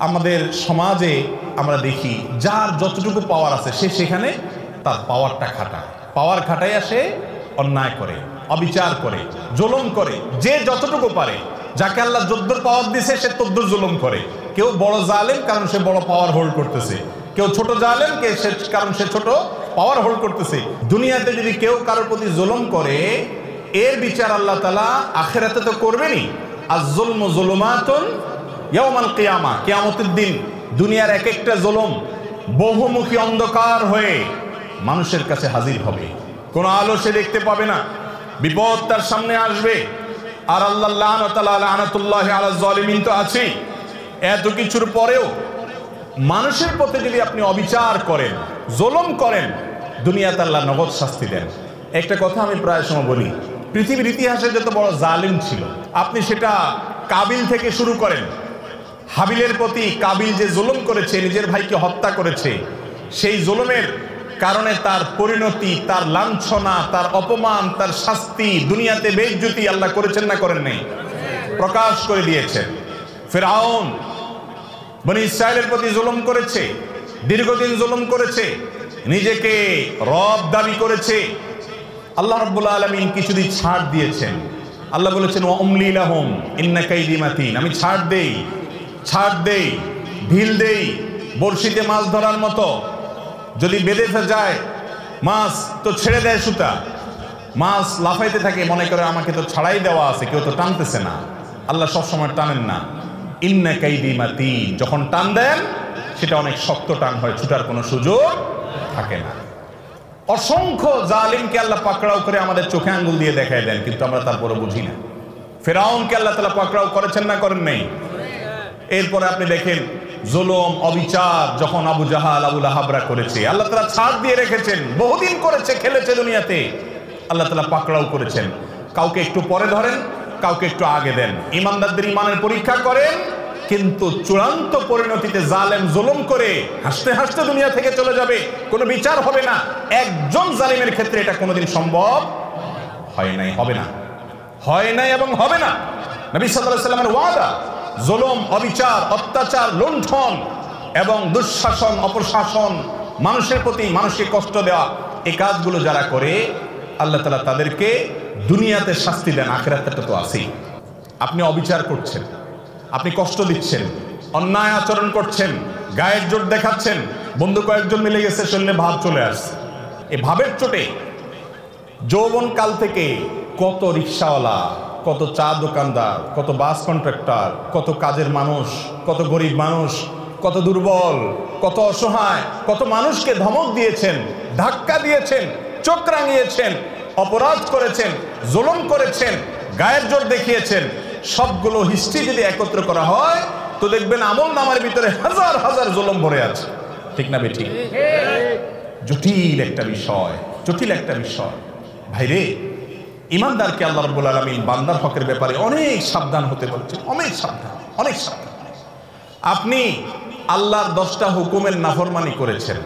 আমাদের সমাজে আমরা দেখি, যার যতটুকু পাওয়ার আছে, সে সেখানে তার পাওয়ারটা খাটায়। পাওয়ার খাটাইয়া সে অন্যায় করে, অবিচার করে, জুলুম করে, যে যতটুকু পারে। যাকে আল্লাহ যদ্দুর পাওয়ার দিছে, সে তদ্দুর জুলুম করে। কেউ বড় জালেম, কারণ সে বড় পাওয়ার হোল্ড করতেছে। কেউ ছোট জালেম, কে সে, কারণ সে ছোট পাওয়ার হোল্ড করতেছে। দুনিয়াতে যদি কেউ কারোর প্রতি জুলুম করে, এর বিচার আল্লাহ তালা আখেরাতে তো করবেনই। আর জুলম জুলুমাতুন ইয়াউমাল কিয়ামা, কিয়ামতের দিন দুনিয়ার এক একটা জুলুম বহুমুখী অন্ধকার হয়ে মানুষের কাছে হাজির হবে। কোনো আলো সে দেখতে পাবে না, বিপদ তার সামনে আসবে। আর আল্লাহ লানতুল্লাহ আলা জালিমিন তো আছেই। এত কিছুর পরেও মানুষের প্রতি যদি আপনি অবিচার করেন, জুলুম করেন, দুনিয়াতে আল্লাহ নগদ শাস্তি দেন। একটা কথা আমি প্রায় সময় বলি, পৃথিবীর ইতিহাসে যত বড় জালিম ছিল, আপনি সেটা কাবিল থেকে শুরু করেন হাবিলের প্রতি কাবিল যে জুলুম করেছে, নিজের ভাইকে হত্যা করেছে, সেই জুলুমের কারণে তার পরিণতি, তার লাঞ্ছনা, তার অপমান, তার শাস্তি দুনিয়াতে বেজ্জুতি আল্লাহ করেছেন না করেন নেই, প্রকাশ করে দিয়েছেন। ফেরাউন বনি ইসরায়েলের প্রতি জুলুম করেছে, দীর্ঘদিন জুলুম করেছে, নিজেকে রব দাবি করেছে। আল্লাহ রব্বুল আলমিন কিছুদিন ছাড় দিয়েছেন। আল্লাহ বলেছেন অমলি লাহম, ইন্না কাইদি মাতিন। আমি ছাড় দেই ছাড় দেই, ঢিল দেই, বড়শিতে মাছ ধরার মতো। যদি বেঁধে যায়, মাছ তো ছেড়ে দেয় সুতা। মাছ লাফাইতে থাকে, মনে করে আমাকে তো ছাড়াই দেওয়া আছে, কেউ তো টানতেছে না। আল্লাহ সবসময় টানেন না। ইন্না কাইদি মাতি যখন টান দেন, সেটা অনেক শক্ত টান হয়, ছুটার কোনো সুযোগ থাকে না। অসংখ্য জালিমকে আল্লাহ পাকড়াও করে আমাদের চোখে আঙ্গুল দিয়ে দেখায় দেন, কিন্তু আমরা তারপরে বুঝি না। ফেরাউনকে আল্লাহ তালা পাকড়াও করেছেন না করেন নেই? এরপরে আপনি দেখেন জুলুম, অবিচার যখন আবু জাহাল আবুল আহাবরা করেছে। আল্লাহ তালা ছাড় দিয়ে রেখেছেন, বহুদিন করেছে খেলেছে দুনিয়াতে। আল্লাহ তালা পাকড়াও করেছেন। কাউকে একটু পরে ধরেন, কাউকে একটু আগে দেন। ইমানদারদের ইমানের পরীক্ষা করেন, কিন্তু চূড়ান্ত পরিণতিতে জালেম জুলুম করে হাসতে হাসতে দুনিয়া থেকে চলে যাবে। কোনো বিচার হবে না। একজন জালিমের ক্ষেত্রে এটা কোনোদিন সম্ভব হয় নাই, হবে না। হয় নাই এবং হবে না। নবী সাল্লাল্লাহু সাল্লামের ওয়াদা জুলুম, অবিচার, অত্যাচার, লুণ্ঠন এবং দুঃশাসন, অপশাসন, মানুষের প্রতি মানুষকে কষ্ট দেওয়া, এই কাজগুলো যারা করে, আল্লাহ তালা তাদেরকে দুনিয়াতে শাস্তি দেন, আখেরাতে তো আছেই। আপনি অবিচার করছেন, আপনি কষ্ট দিচ্ছেন, অন্যায় আচরণ করছেন, গায়ের জোট দেখাচ্ছেন, বন্ধু কয়েকজন মিলে গেছে, শরীরে ভাব চলে আসছে। এ ভাবের চোটে যৌবন কাল থেকে কত রিক্সাওয়ালা কত চা দোকানদার কত বাস কন্ট্রাক্টর কত কাজের মানুষ কত গরিব মানুষ কত দুর্বল কত অসহায় কত মানুষকে ধমক দিয়েছেন ধাক্কা দিয়েছেন চোখ রাঙিয়েছেন অপরাধ করেছেন জোলম করেছেন গায়ের জোর দেখিয়েছেন। সবগুলো হিস্ট্রি যদি একত্র করা হয় তো দেখবেন আমল নামার ভিতরে হাজার হাজার জোলম ভরে আছে। ঠিক না বেঠিক? জটিল একটা বিষয় জটিল একটা বিষয়। ভাইরে ইমানদারকে আল্লাহ রব্বুল আলমিন বান্দার হকের ব্যাপারে অনেক সাবধান হতে বলছেন। অনেক সাবধান অনেক সাবধান। আপনি আল্লাহর দশটা হুকুমের নাফরমানি করেছেন।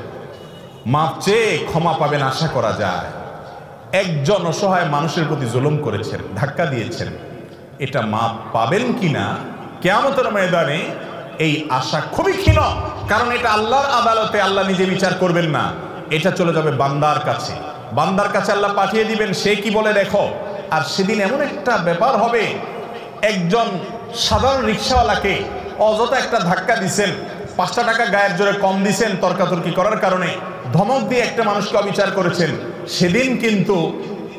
মাপ চেয়ে ক্ষমা পাবেন আশা করা যায়। একজন অসহায় মানুষের প্রতি জুলুম করেছেন, ধাক্কা দিয়েছেন। এটা মাপ পাবেন কিনা? কেয়ামতের ময়দানে এই আশা খুবই ক্ষীণ। কারণ এটা আল্লাহর আদালতে আল্লাহ নিজে বিচার করবেন না। এটা চলে যাবে বান্দার কাছে। বান্দার কাছে আল্লাহ পাঠিয়ে দিবেন, সে কি বলে দেখো। আর সেদিন এমন একটা ব্যাপার হবে, একজন সাধারণ রিক্সাওয়ালাকে অযথা একটা ধাক্কা দিছেন, পাঁচটা টাকা গায়ের জোরে কম দিছেন তর্কাতর্কি করার কারণে ধমক দিয়ে একটা মানুষকে অবিচার করেছেন। সেদিন কিন্তু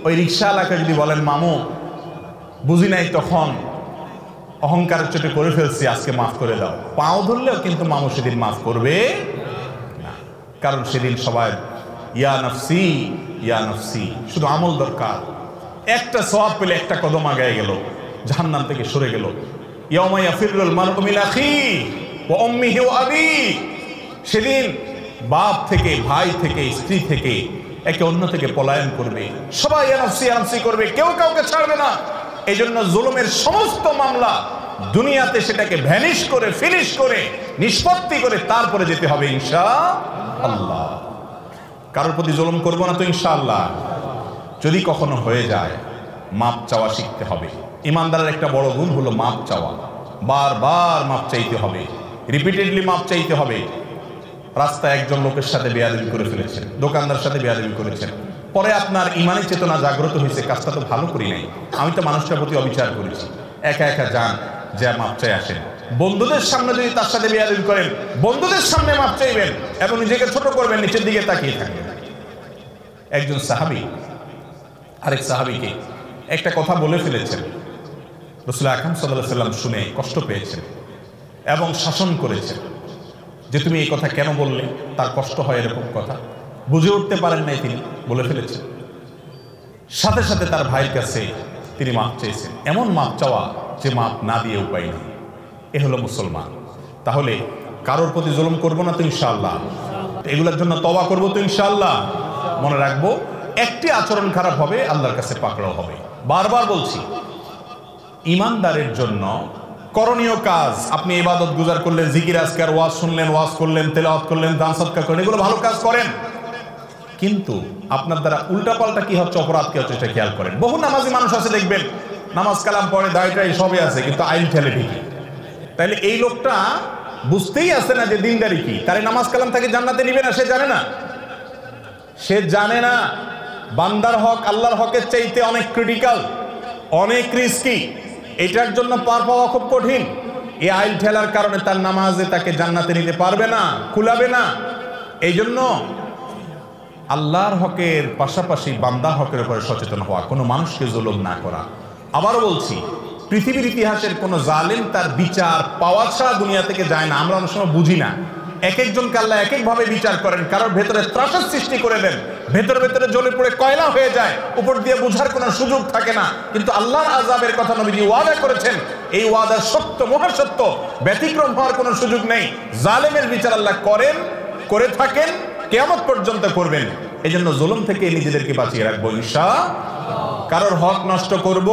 ওই রিক্সাওয়ালাকে যদি বলেন, মামু, বুঝি নাই তখন অহংকারের চোটে করে ফেলছি, আজকে মাফ করে দাও। পাও ধরলেও কিন্তু মামু সেদিন মাফ করবে কারণ সেদিন সবাই ইয়া নফসি ইয়া নফসি। শুধু আমল দরকার। একটা সওয়াব পেলে একটা কদম আগায় গেল, জাহান্নাম থেকে সরে গেল। ওয়া আবি। সেদিন বাপ থেকে, ভাই থেকে, স্ত্রী থেকে একে অন্য থেকে পলায়ন করবে। সবাই এনফসি এনফসি করবে, কেউ কাউকে ছাড়বে না। এই জন্য জুলুমের সমস্ত মামলা দুনিয়াতে সেটাকে ভ্যানিশ করে, ফিনিশ করে, নিষ্পত্তি করে তারপরে যেতে হবে ইনশা আল্লাহ। কারোর প্রতি জুলুম করব না তো ইনশাআল্লাহ। যদি কখনো হয়ে যায়, মাপ চাওয়া শিখতে হবে। ইমানদারের একটা বড় গুণ হলো মাপ চাওয়া। বারবার মাপ চাইতে হবে। রিপিটেডলি মাপ চাইতে হবে। রাস্তায় একজন লোকের সাথে বেয়াদবি করে ফেলেছেন, দোকানদার সাথে বেয়াদবি করেছেন। পরে আপনার ইমানের চেতনা জাগ্রত হয়েছে, কাজটা তো ভালো করি নাই। আমি তো মানুষটার প্রতি অবিচার করেছি। একা একা যান, যা মাপ চাই আসেন। বন্ধুদের সামনে যদি তার সাথে বেয়াদবি করেন, বন্ধুদের সামনে মাপ চাইবেন এবং নিজেকে ছোট করবেন, নিচের দিকে তাকিয়ে থাকবেন। একজন সাহাবি, আরেক সাহাবিকে একটা কথা বলে ফেলেছেন। রসুল আকরম সাল্লাহ সাল্লাম শুনে কষ্ট পেয়েছেন এবং শাসন করেছেন যে তুমি এই কথা কেন বললে? তার কষ্ট হয় এরকম কথা। বুঝে উঠতে পারেন নাই তিনি, বলে ফেলেছেন। সাথে সাথে তার ভাইয়ের কাছে তিনি মাপ চেয়েছেন। এমন মাপ চাওয়া যে মাপ না দিয়ে উপায় নেই। এ হলো মুসলমান। তাহলে কারোর প্রতি জুলুম করব না তো ইনশাল্লাহ এগুলোর জন্য তবা করব তো ইনশাল্লাহ মনে রাখব, একটি আচরণ খারাপ হবে, আল্লাহর কাছে পাকড়াও হবে। বারবার বলছি, ইমানদারের জন্য করণীয় কাজ, আপনি ইবাদত গুজার করলেন, জিকির, আজকার, ওয়াজ শুনলেন, ওয়াজ করলেন, তেলাওয়াত করলেন, দান সৎকার করলেন, এগুলো ভালো কাজ করেন। কিন্তু আপনার দ্বারা উল্টাপাল্টা কি হচ্ছে, অপরাধ কি হচ্ছে, সেটা খেয়াল করেন। বহু নামাজি মানুষ আছে, দেখবেন, নামাজ কালাম পড়ে দায়টাই সবই আছে, কিন্তু আইন ঠেলে ঠিকই। তাইলে এই লোকটা বুঝতেই আসে না যে দিনদারি কি। তারে নামাজ কালাম তাকে জান্নাতে নিবে না, সে জানে না। সে জানে না বান্দার হক, আল্লাহর হকের চাইতে অনেক ক্রিটিক্যাল অনেক রিস্কি এটার জন্য পার পাওয়া খুব কঠিন। এই আইল ঠেলার কারণে তার নামাজে তাকে জান্নাতে নিতে পারবে না, কুলাবে না। এই জন্য আল্লাহর হকের পাশাপাশি বান্দার হকের উপরে সচেতন হওয়া, কোনো মানুষকে জুলুম না করা। আবারও বলছি পৃথিবীর ইতিহাসের কোনো জালেম তার বিচার পাওয়া ছাড়া দুনিয়া থেকে যায় না। আমরা অনেক সময় বুঝি না। এক একজনকে আল্লাহ এক একভাবে বিচার করেন, কারোর ভেতরে ত্রাসের সৃষ্টি করে দেন, ভেতরে ভেতরে জ্বলে পড়ে কয়লা হয়ে যায়, উপর দিয়ে বোঝার কোনো সুযোগ থাকে না। কিন্তু আল্লাহর আজাবের কথা নবীজি ওয়াদা করেছেন। এই ওয়াদা সত্য মহাসত্য ব্যতিক্রম হওয়ার কোনো সুযোগ নেই। জালেমের বিচার আল্লাহ করেন, করে থাকেন, কেয়ামত পর্যন্ত করবেন। এই জন্য জুলুম থেকে নিজেদেরকে বাঁচিয়ে রাখব ঈশা কারোর হক নষ্ট করব